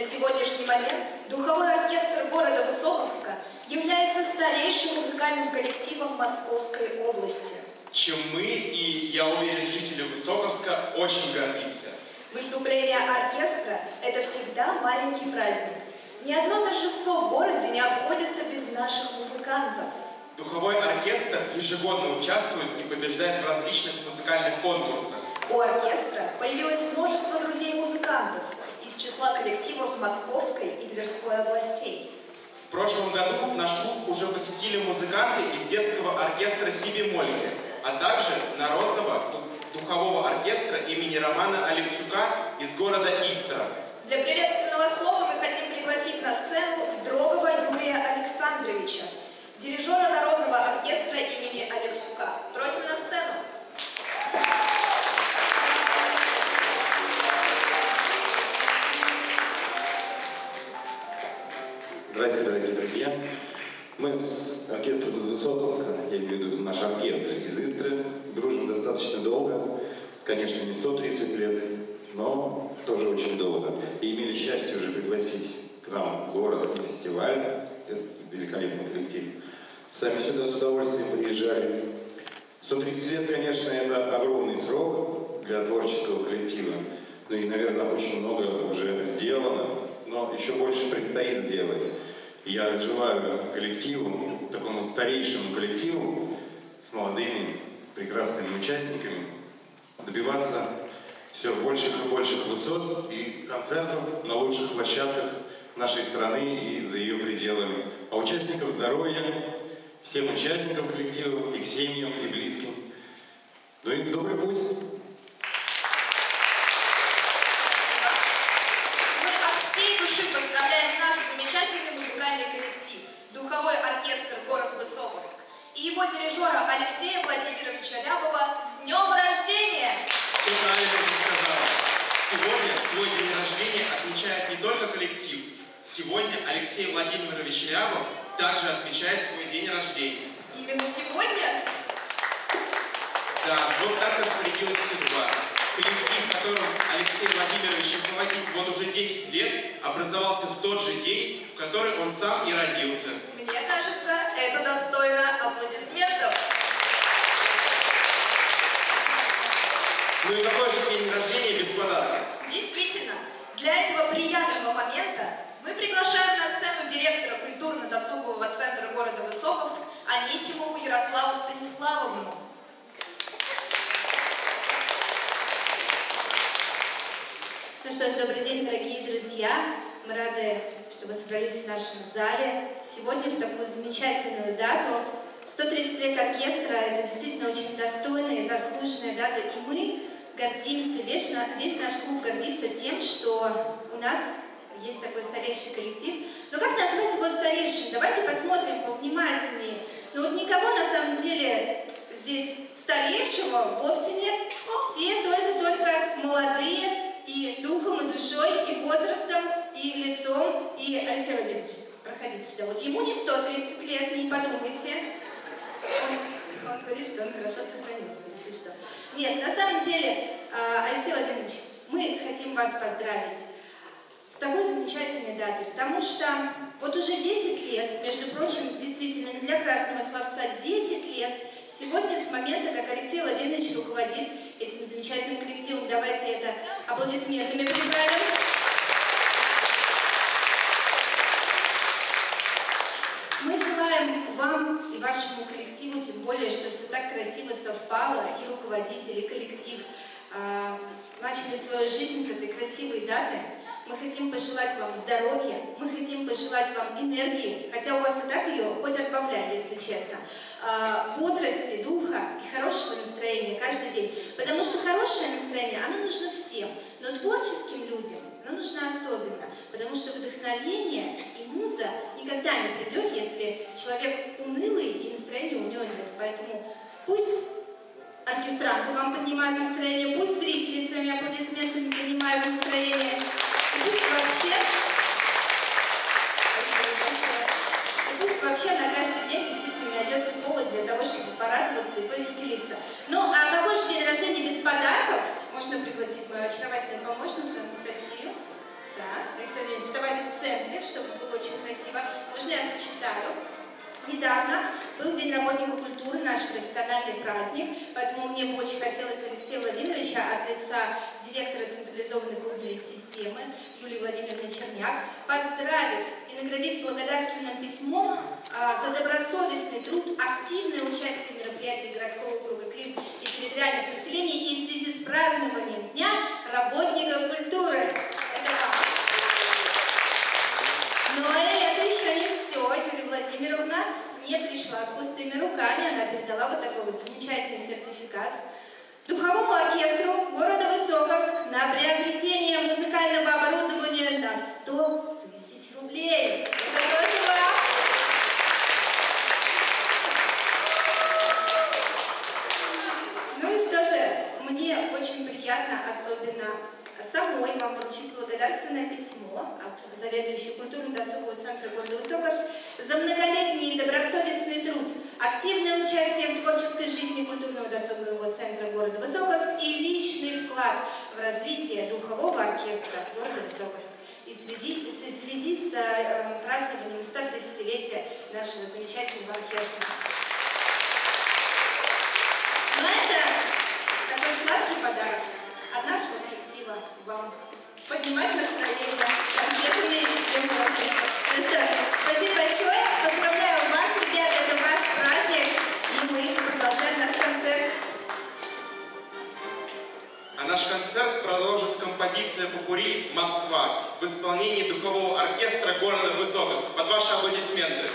На сегодняшний момент Духовой оркестр города Высоковска является старейшим музыкальным коллективом Московской области. Чем мы и, я уверен, жители Высоковска очень гордимся. Выступление оркестра – это всегда маленький праздник. Ни одно торжество в городе не обходится без наших музыкантов. Духовой оркестр ежегодно участвует и побеждает в различных музыкальных конкурсах. У оркестра появилось множество друзей-музыкантов из числа коллективов Московской и Тверской областей. В прошлом году наш клуб уже посетили музыканты из детского оркестра Сиби Мольки, а также народного духового оркестра имени Романа Алексюка из города Истра. Для приветственного слова мы хотим пригласить на сцену Строгова Юрия Александровича, дирижера народного оркестра имени Алексюка. Просим на сцену. Здравствуйте, дорогие друзья. Мы с оркестром из Высоковска, я имею в виду наш оркестр из Истры, дружим достаточно долго. Конечно, не 130 лет, но тоже очень долго. И имели счастье уже пригласить к нам в город на фестиваль. Это великолепный коллектив. Сами сюда с удовольствием приезжали. 130 лет, конечно, это огромный срок для творческого коллектива. Ну и, наверное, очень много уже сделано, но еще больше предстоит сделать. Я желаю коллективу, такому старейшему коллективу, с молодыми, прекрасными участниками, добиваться все больших и больших высот и концертов на лучших площадках нашей страны и за ее пределами. А участников здоровья, всем участникам коллектива, их семьям и близким. Ну и добрый путь. Мы от всей души поздравляем наш замечательный музыкальный коллектив, духовой оркестр город Высоковск и его дирижера Алексея Владимировича Рябова с днем рождения! Все правильно ты сказала. Сегодня свой день рождения отмечает не только коллектив. Сегодня Алексей Владимирович Рябов также отмечает свой день рождения. Именно сегодня Да, вот так распорядилась судьба. Коллектив, которым Алексей Владимирович руководит вот уже 10 лет, образовался в тот же день, в который он сам и родился. Мне кажется, это достойно аплодисментов. Ну и какой же день рождения без подарков? Действительно, для этого приятного момента мы приглашаем на сцену директора культурно-досугового центра города Высоковск Анисимову Ярославу Станиславовну. Ну что ж, добрый день, дорогие друзья. Мы рады, что вы собрались в нашем зале. Сегодня в такую замечательную дату. 130 лет оркестра – это действительно очень достойная и заслуженная дата. И мы гордимся, весь, на- весь наш клуб гордится тем, что у нас есть такой старейший коллектив. Но как назвать его старейшим? Давайте посмотрим повнимательнее. Ну вот никого на самом деле здесь старейшего вовсе нет. Все только-только молодые и духом, и душой, и возрастом, и лицом. И Алексей Владимирович, проходите сюда. Вот ему не 130 лет, не подумайте. Он, он говорит, что он хорошо сохранился, если что. Нет, на самом деле, а, Алексей Владимирович, мы хотим вас поздравить с такой замечательной датой, потому что вот уже 10 лет, между прочим, действительно, для красного словца, 10 лет, сегодня с момента, как Алексей Владимирович руководит этим замечательным коллективом, давайте это аплодисментами приправим. Мы желаем вам и вашему коллективу, тем более, что все так красиво совпало, и руководитель, и коллектив а, начали свою жизнь с этой красивой даты. Мы хотим пожелать вам здоровья, мы хотим пожелать вам энергии, хотя у вас и так ее хоть отбавляй, если честно, бодрости, духа и хорошего настроения каждый день. Потому что хорошее настроение, оно нужно всем, но творческим людям оно нужно особенно, потому что вдохновение и муза никогда не придет, если человек унылый и настроения у него нет. Поэтому пусть оркестранты вам поднимают настроение, пусть зрители своими аплодисментами поднимают настроение, и пусть вообще... И пусть вообще на каждый день действительно найдется повод для того, чтобы порадоваться и повеселиться. Ну, а какой же день рождения без подарков? Можно пригласить мою очаровательную помощницу Анастасию. Да, Александр Ильич, вставайте в центре, чтобы было очень красиво. Можно я зачитаю? Недавно был День работника культуры, наш профессиональный праздник, поэтому мне бы очень хотелось Алексея Владимировича от лица директора централизованной клубной системы Юлии Владимировны Черняк поздравить и наградить благодарственным письмом а, за добросовестный труд, активное участие в мероприятии городского округа Клин и территориальных поселений и в связи с празднованием Дня работника культуры. Это вам. Но это еще не все. Юлия Владимировна не пришла с пустыми руками. Она передала вот такой вот замечательный сертификат Духовому оркестру города Высоковск на приобретение музыкального оборудования на 100 тысяч рублей. Это тоже вам. Ну и что же, мне очень приятно, особенно самой вам вручить благодарственное письмо от заведующей культурно-досугового центра города Высоковск за многолетний добросовестный труд, активное участие в творческой жизни культурного досугового центра города Высоковск и личный вклад в развитие духового оркестра города Высоковск. И среди, в связи с э, празднованием 130-летия нашего замечательного оркестра. Но это такой сладкий подарок от нашего коллектива вам. Поднимать настроение конфетами и всем прочим. Ну что ж, спасибо большое. Поздравляю вас, ребята, это ваш праздник. И мы продолжаем наш концерт. А наш концерт продолжит композиция Пупури «Москва» в исполнении духового оркестра города Высоковск. Под ваши аплодисменты.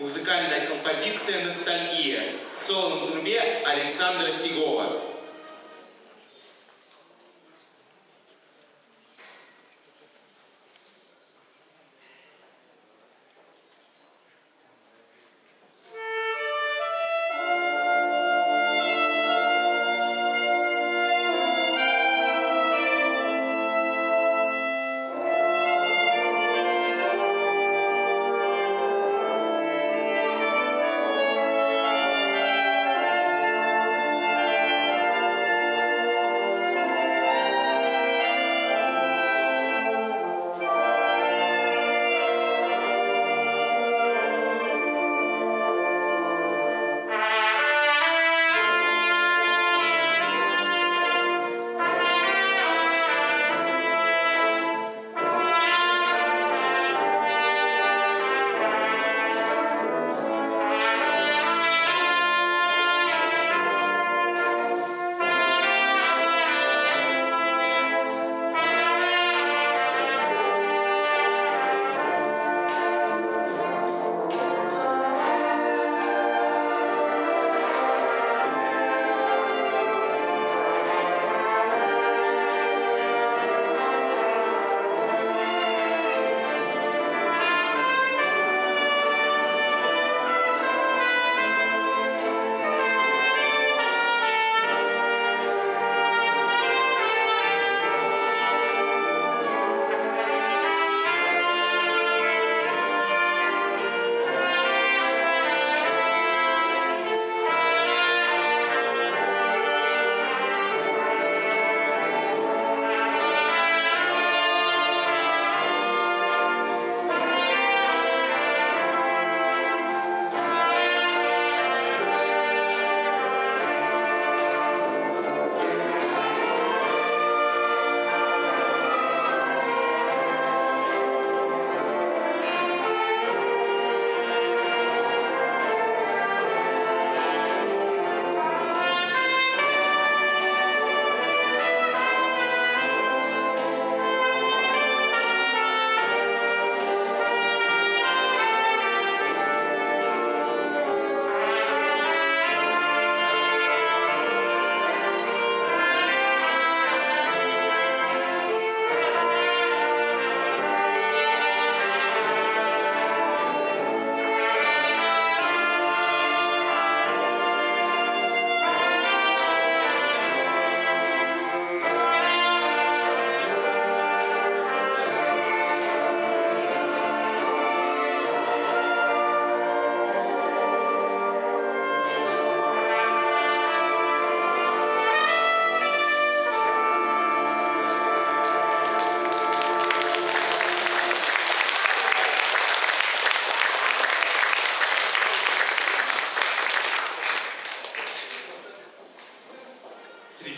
Музыкальная композиция «Ностальгия» соло на трубе Александра Сигова.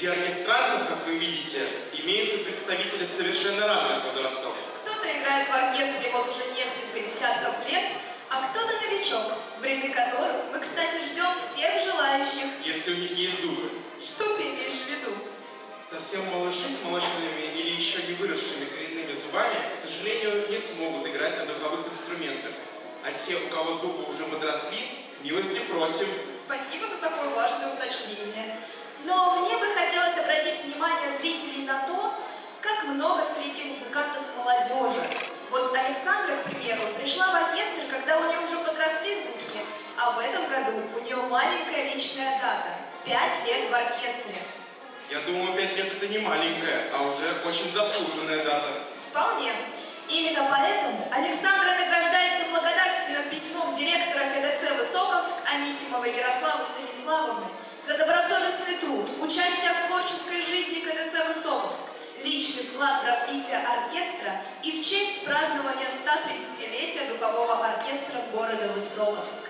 Среди оркестрантов, как вы видите, имеются представители совершенно разных возрастов. Кто-то играет в оркестре вот уже несколько десятков лет, а кто-то новичок, в ряды которых мы, кстати, ждем всех желающих. Если у них есть зубы. Что ты имеешь в виду? Совсем малыши с молочными или еще не выросшими коренными зубами, к сожалению, не смогут играть на духовых инструментах. А те, у кого зубы уже подросли, милости просим. Спасибо за такое важное уточнение. Но мне бы хотелось обратить внимание зрителей на то, как много среди музыкантов молодежи. Вот Александра, к примеру, пришла в оркестр, когда у нее уже подросли зубки, а в этом году у нее маленькая личная дата – пять лет в оркестре. Я думаю, пять лет это не маленькая, а уже очень заслуженная дата. Вполне. Именно поэтому Александра награждается благодарственным письмом директора КДЦ «Высоковск» Анисимовой Ярославы Станиславовны за добросовестный труд, участие в творческой жизни КДЦ «Высоковск», личный вклад в развитие оркестра и в честь празднования 130-летия духового оркестра города Высоковск.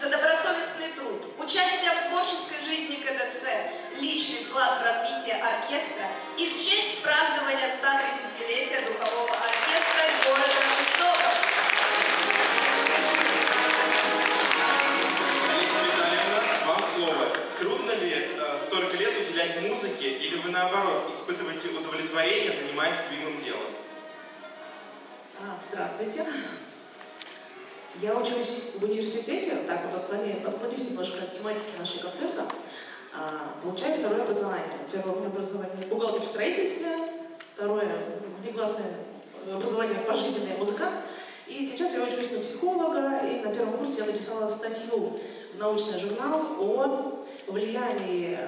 За добросовестный труд, участие в творческой жизни КДЦ, личный вклад в развитие оркестра и в честь празднования 130-летия духового оркестра города Высоковск. Алиса Витальевна, вам слово. Трудно ли э, столько лет уделять музыке, или вы наоборот испытываете удовлетворение, занимаясь любимым делом? А, Здравствуйте. Я учусь в университете, так вот отклоняюсь, отклонюсь немножко от тематики нашего концерта. А, Получаю второе образование. Первое у меня образование бухгалтер в строительстве, второе внеклассное образование пожизненный музыкант. И сейчас я учусь на психолога, и на первом курсе я написала статью в научный журнал о влиянии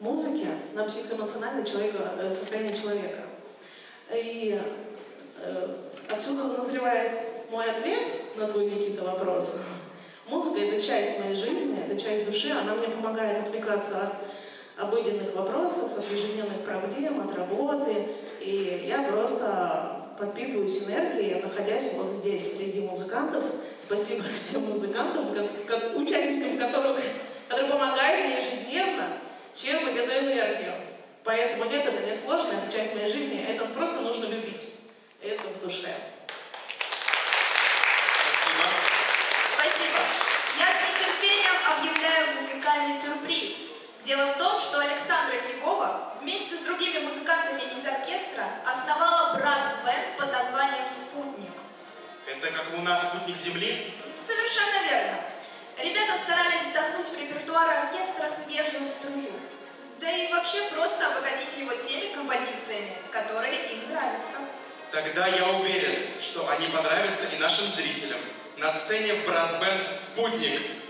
музыки на психоэмоциональное человека, э, состояние человека. И э, отсюда назревает мой ответ на твой, Никита, вопрос. Музыка — это часть моей жизни, это часть души, она мне помогает отвлекаться от обыденных вопросов, от ежедневных проблем, от работы. И я просто подпитываюсь энергией, находясь вот здесь, среди музыкантов. Спасибо всем музыкантам, ко- ко- участникам которых, которые помогают мне ежедневно черпать эту энергию. Поэтому нет, это не сложно, это часть моей жизни, это просто нужно любить. Это в душе. Спасибо. Спасибо. Я с нетерпением объявляю музыкальный сюрприз. Дело в том, что Александра Сигова вместе с другими музыкантами из оркестра основала брас-бенд под названием «Спутник». Это как у нас спутник Земли? Совершенно верно. Ребята старались вдохнуть в репертуар оркестра свежую струю. Да и вообще просто обогатить его теми композициями, которые им нравятся. Тогда я уверен, что они понравятся и нашим зрителям. На сцене брас-бенд «Спутник».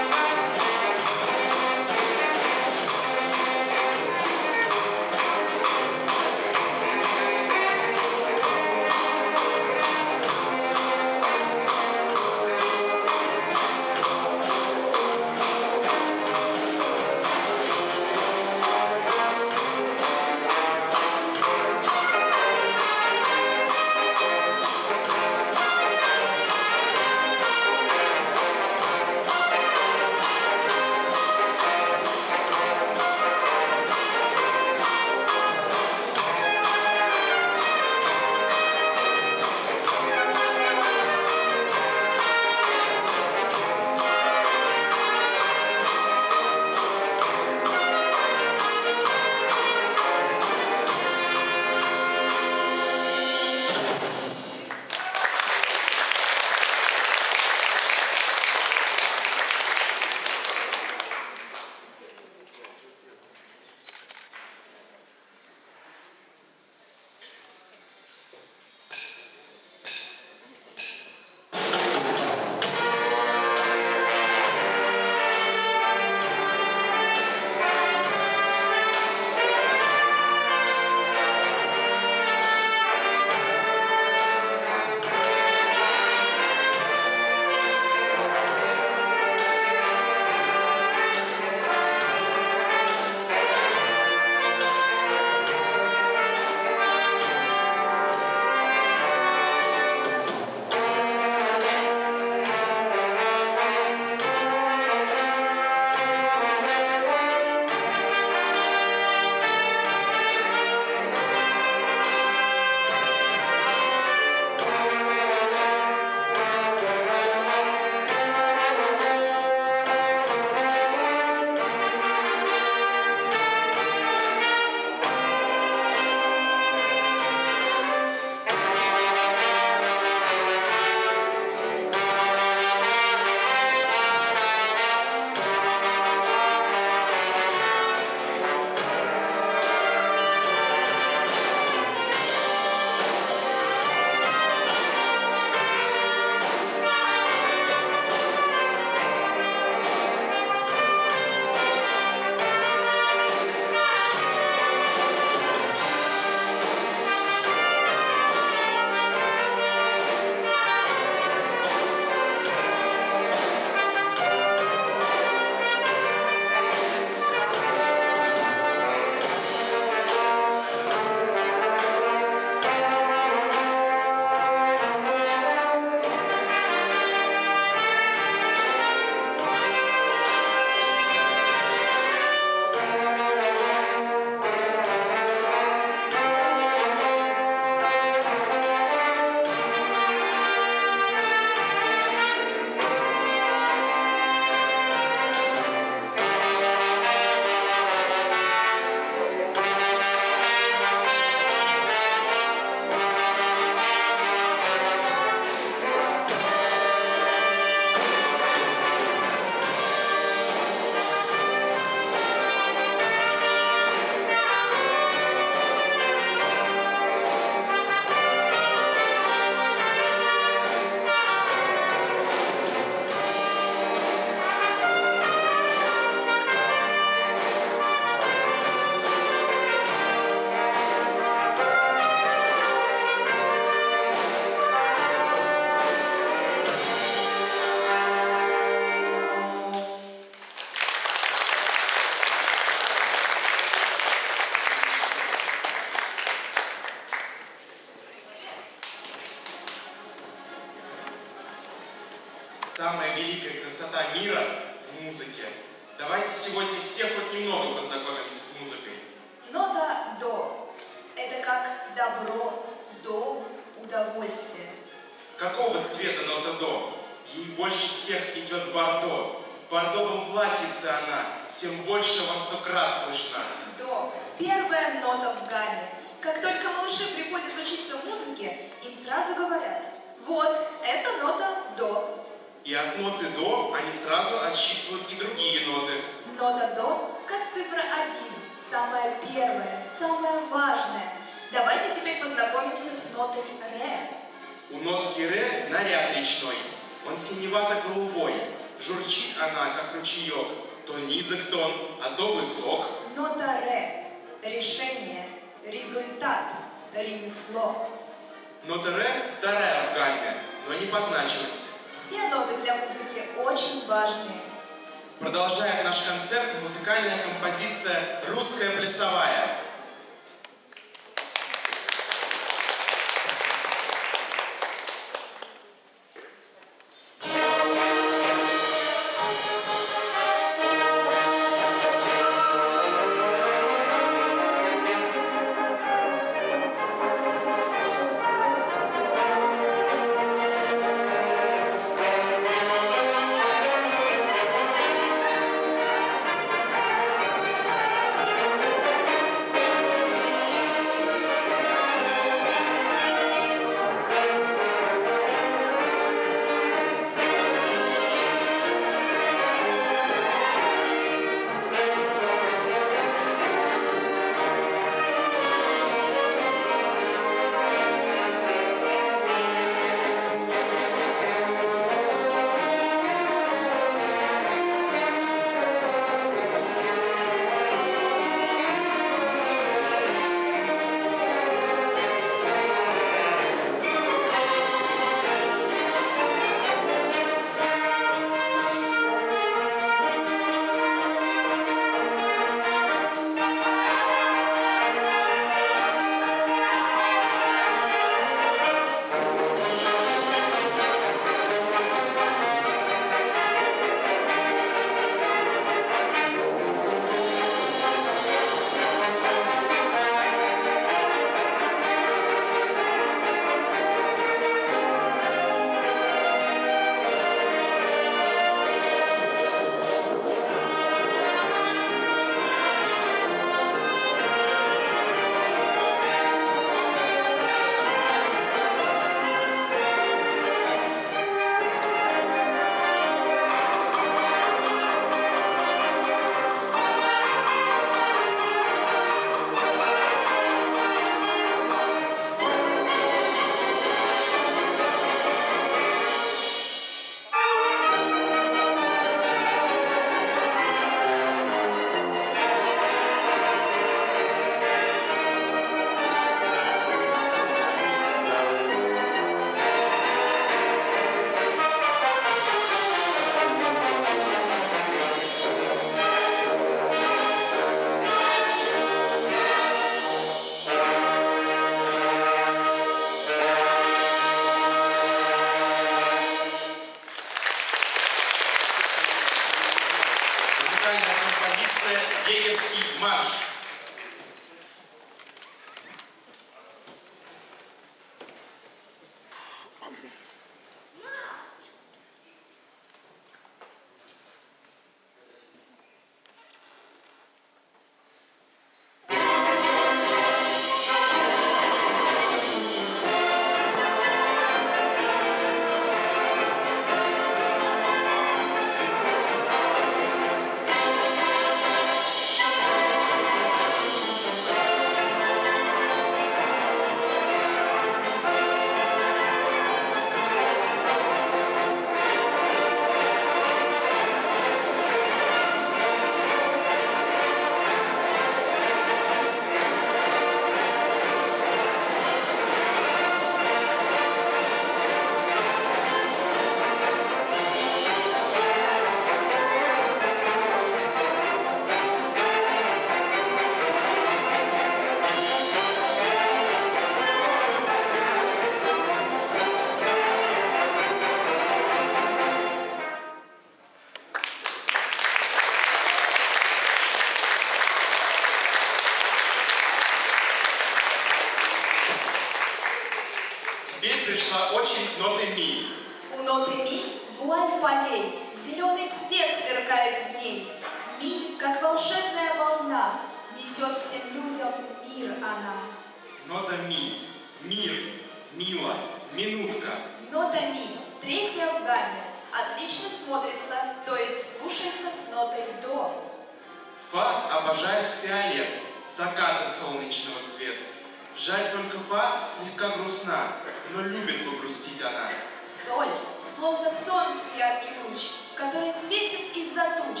яркий луч, который светит из-за туч.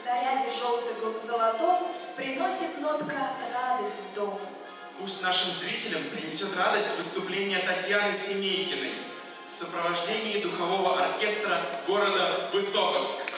В наряде желто-золотом приносит нотка радость в дом. Пусть нашим зрителям принесет радость выступление Татьяны Семейкиной в сопровождении духового оркестра города Высоковска.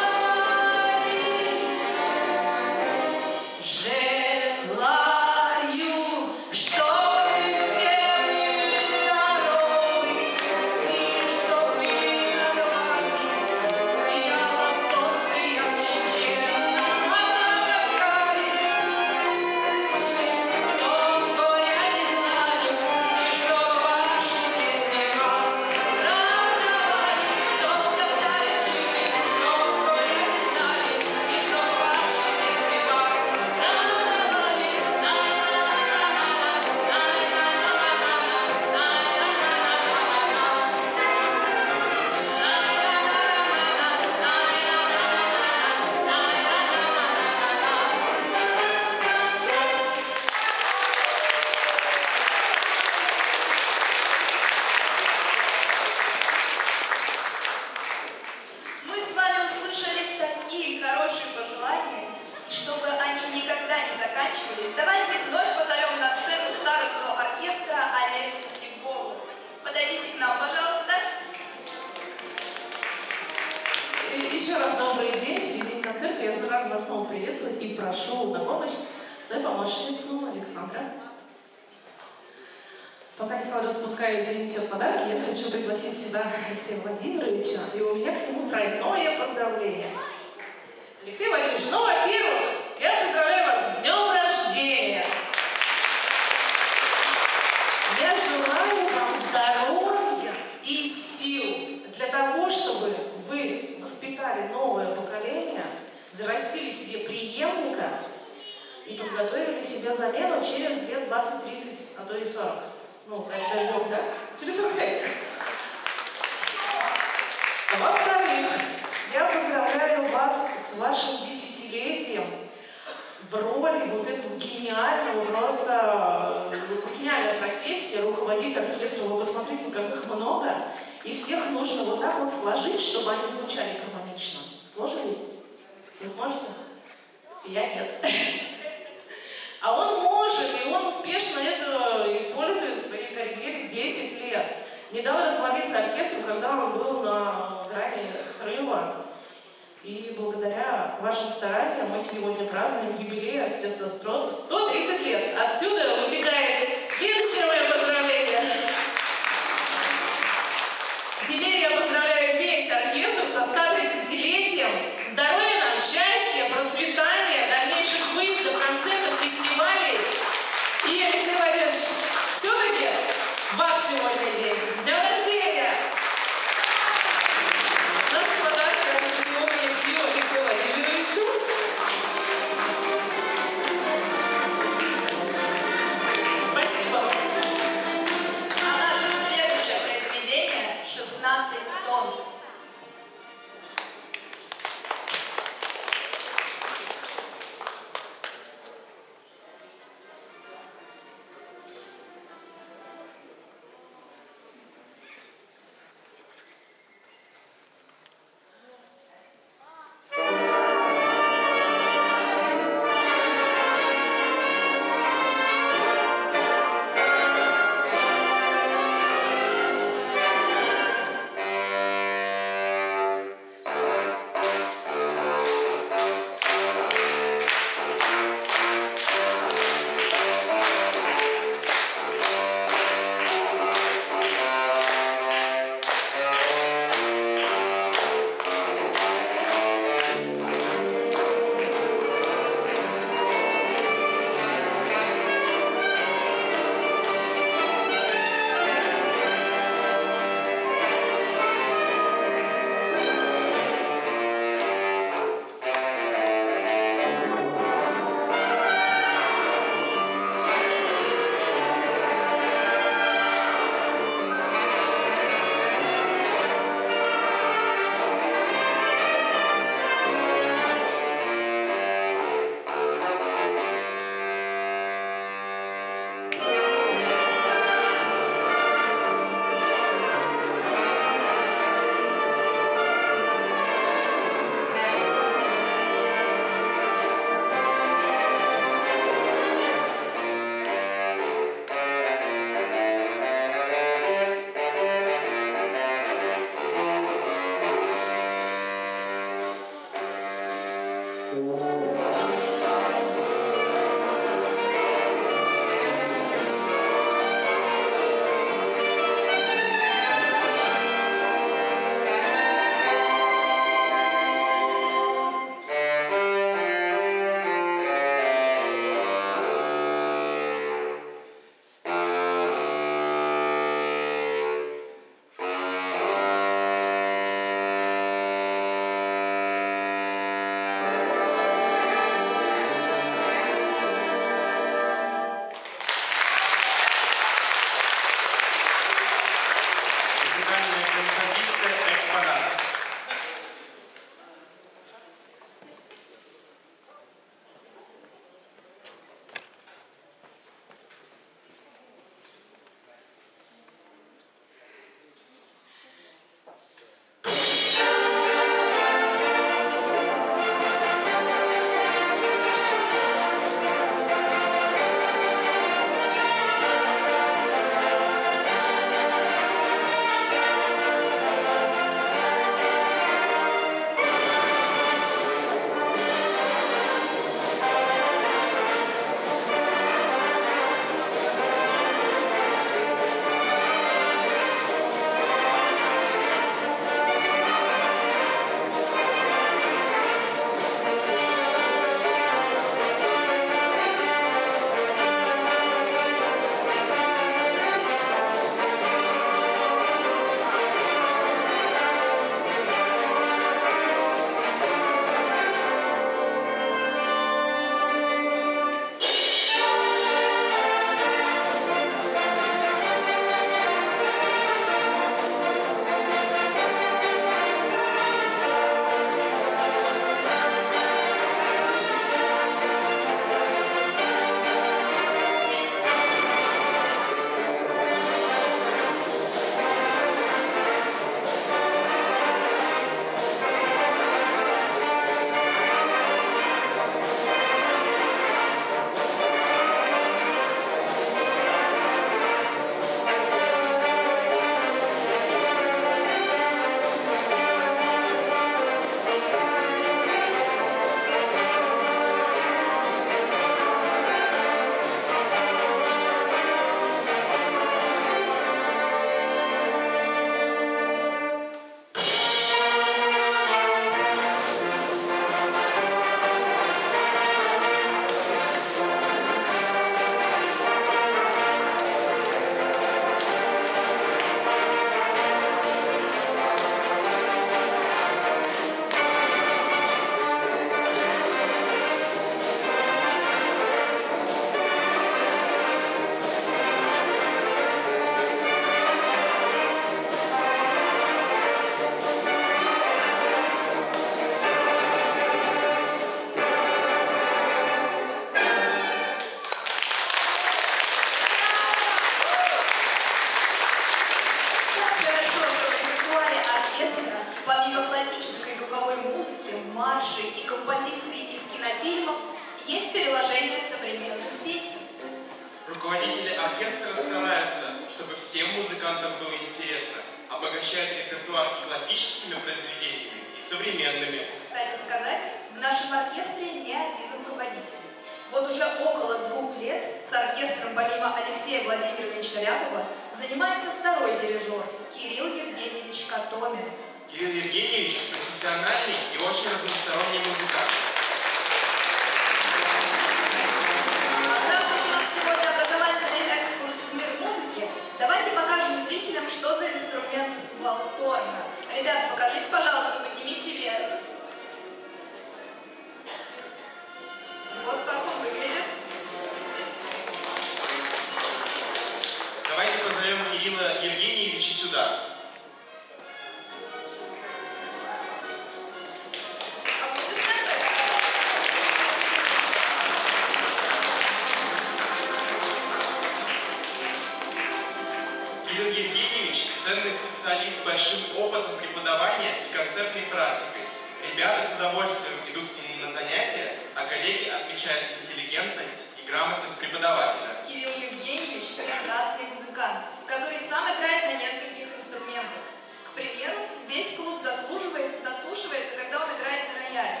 Играет на нескольких инструментах. К примеру, весь клуб заслуживает, заслушивается, когда он играет на рояле.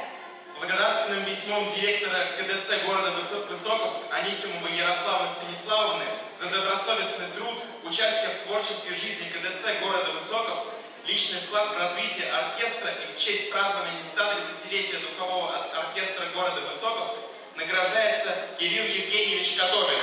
Благодарственным письмом директора КДЦ города Высоковск Анисимовой Ярославы Станиславовны за добросовестный труд, участие в творческой жизни КДЦ города Высоковск, личный вклад в развитие оркестра и в честь празднования 130-летия духового оркестра города Высоковск награждается Кирилл Евгеньевич Котовин.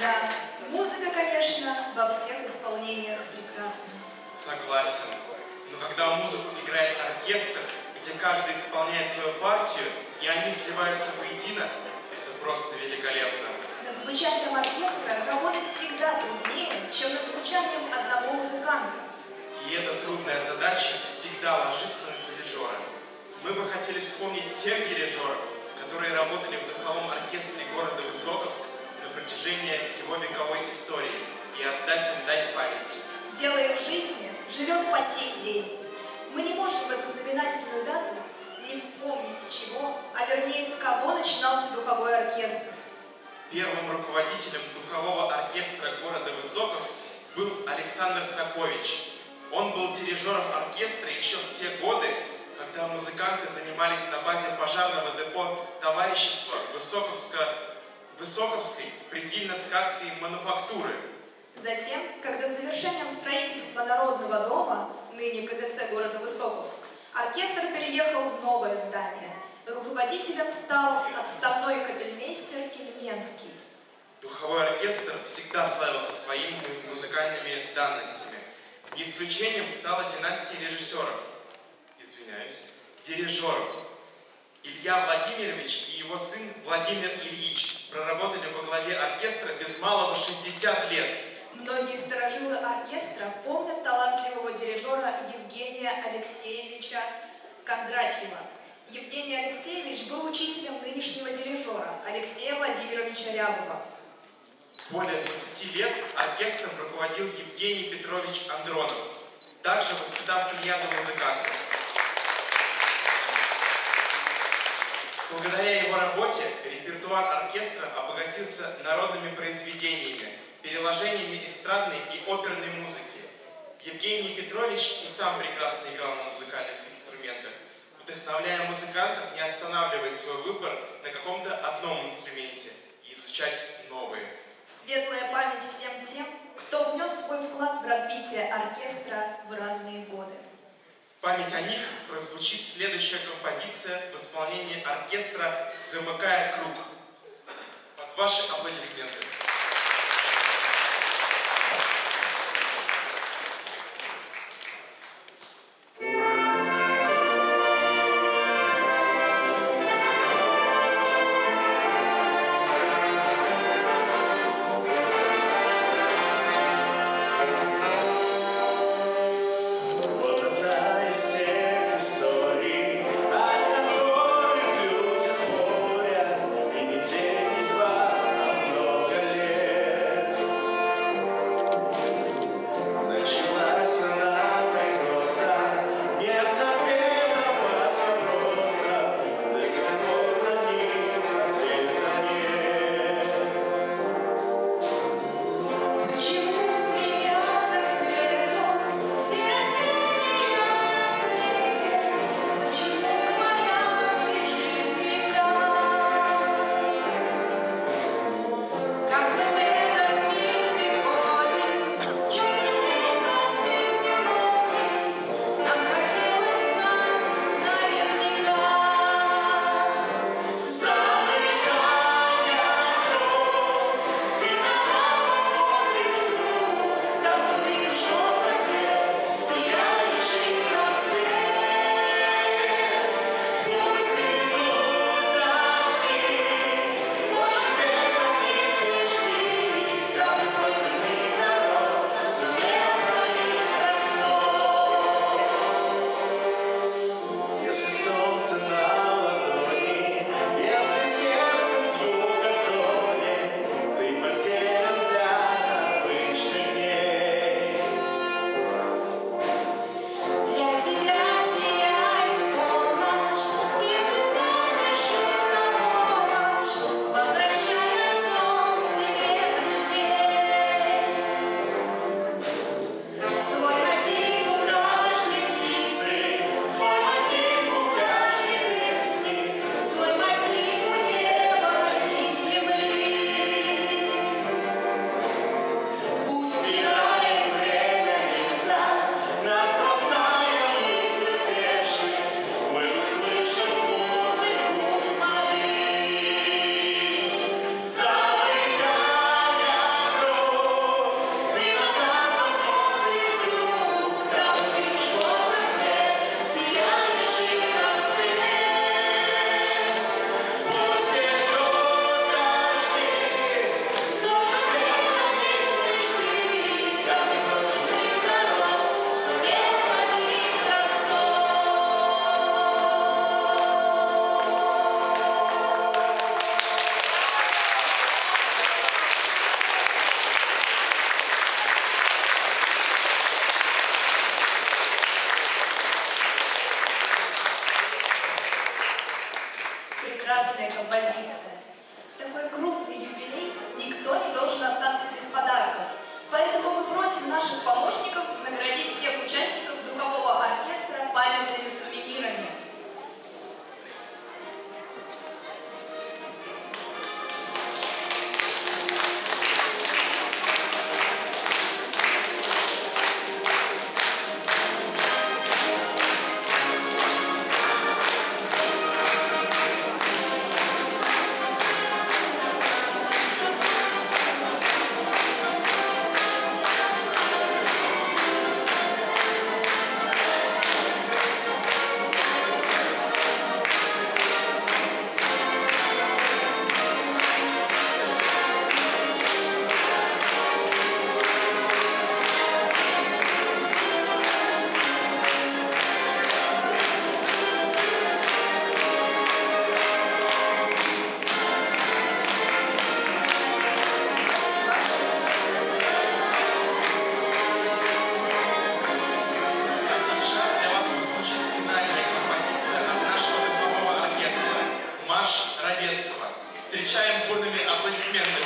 Да, музыка, конечно, во всех исполнениях прекрасна. Согласен. Но когда музыку играет оркестр, где каждый исполняет свою партию, и они сливаются воедино, это просто великолепно. Над звучанием оркестра работать всегда труднее, чем над звучанием одного музыканта. И эта трудная задача всегда ложится на дирижера. Мы бы хотели вспомнить тех дирижеров, которые работали в духовом оркестре города Высоковск протяжении его вековой истории и отдать им дань памяти. Дело их жизни живет по сей день. Мы не можем в эту знаменательную дату не вспомнить с чего, а вернее с кого начинался духовой оркестр. Первым руководителем духового оркестра города Высоковск был Александр Сакович. Он был дирижером оркестра еще в те годы, когда музыканты занимались на базе пожарного депо товарищества Высоковска, Высоковской предельно-ткацкой мануфактуры. Затем, когда завершением строительства Народного дома, ныне КДЦ города Высоковск, оркестр переехал в новое здание. Руководителем стал отставной капельмейстер Кельменский. Духовой оркестр всегда славился своими музыкальными данностями. Не исключением стала династия режиссеров. Извиняюсь. Дирижеров. Илья Владимирович и его сын Владимир Ильич проработали во главе оркестра без малого 60 лет. Многие сторожилы оркестра помнят талантливого дирижера Евгения Алексеевича Кондратьева. Евгений Алексеевич был учителем нынешнего дирижера Алексея Владимировича Рябова. Более 20 лет оркестром руководил Евгений Петрович Андронов, также воспитав плеяду музыкантов. Благодаря его работе репертуар оркестра обогатился народными произведениями, переложениями эстрадной и оперной музыки. Евгений Петрович и сам прекрасно играл на музыкальных инструментах, вдохновляя музыкантов не останавливать свой выбор на каком-то одном инструменте и изучать новые. Светлая память всем тем, кто внес свой вклад в развитие оркестра в разные годы. В память о них прозвучит следующая композиция в исполнении оркестра «Замыкая круг». Под ваши аплодисменты. so I again.